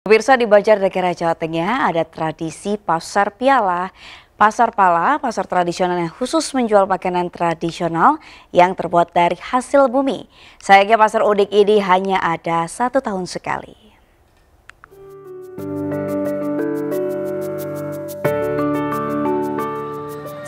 Pemirsa di Banjarnegara Jawa Tengah ada tradisi pasar piala. Pasar pala, pasar tradisional yang khusus menjual makanan tradisional yang terbuat dari hasil bumi. Sayangnya pasar unik ini hanya ada satu tahun sekali.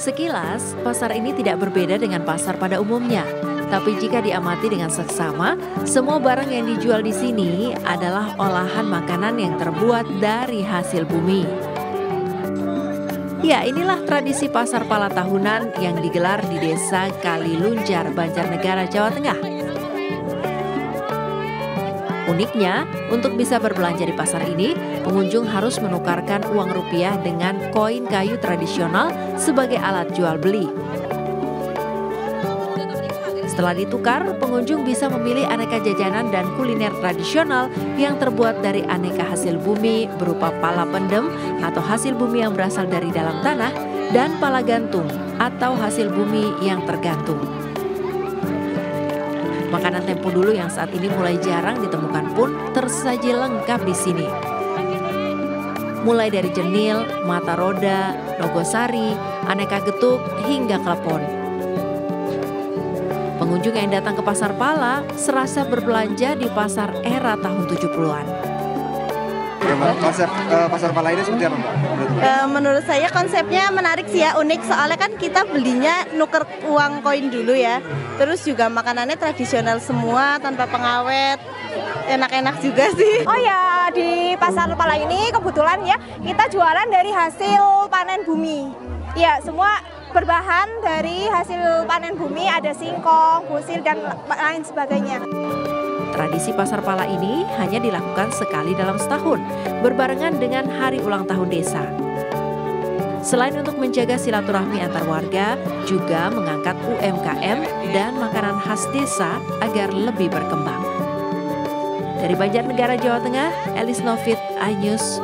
Sekilas, pasar ini tidak berbeda dengan pasar pada umumnya. Tapi jika diamati dengan seksama, semua barang yang dijual di sini adalah olahan makanan yang terbuat dari hasil bumi. Ya, inilah tradisi pasar pala tahunan yang digelar di Desa Kalilunjar, Banjarnegara, Jawa Tengah. Uniknya, untuk bisa berbelanja di pasar ini, pengunjung harus menukarkan uang rupiah dengan koin kayu tradisional sebagai alat jual beli. Setelah ditukar, pengunjung bisa memilih aneka jajanan dan kuliner tradisional yang terbuat dari aneka hasil bumi berupa pala pendem atau hasil bumi yang berasal dari dalam tanah dan pala gantung atau hasil bumi yang tergantung. Makanan tempo dulu yang saat ini mulai jarang ditemukan pun tersaji lengkap di sini. Mulai dari jenil, mata roda, nogosari, aneka getuk, hingga klepon. Pengunjung yang datang ke Pasar Pala serasa berbelanja di pasar era tahun 70-an. Konsep uh, pasar pala ini seperti apa Mbak? Uh, menurut saya konsepnya menarik sih ya, unik soalnya kan kita belinya nuker uang koin dulu ya. Terus juga makanannya tradisional semua tanpa pengawet. Enak-enak juga sih. Oh ya, di pasar pala ini kebetulan ya kita jualan dari hasil panen bumi. Ya, semua berbahan dari hasil panen bumi ada singkong, busil dan lain sebagainya. Tradisi pasar pala ini hanya dilakukan sekali dalam setahun, berbarengan dengan hari ulang tahun desa. Selain untuk menjaga silaturahmi antar warga, juga mengangkat UMKM dan makanan khas desa agar lebih berkembang. Dari Banjarnegara, Jawa Tengah, Elis Novit, iNews,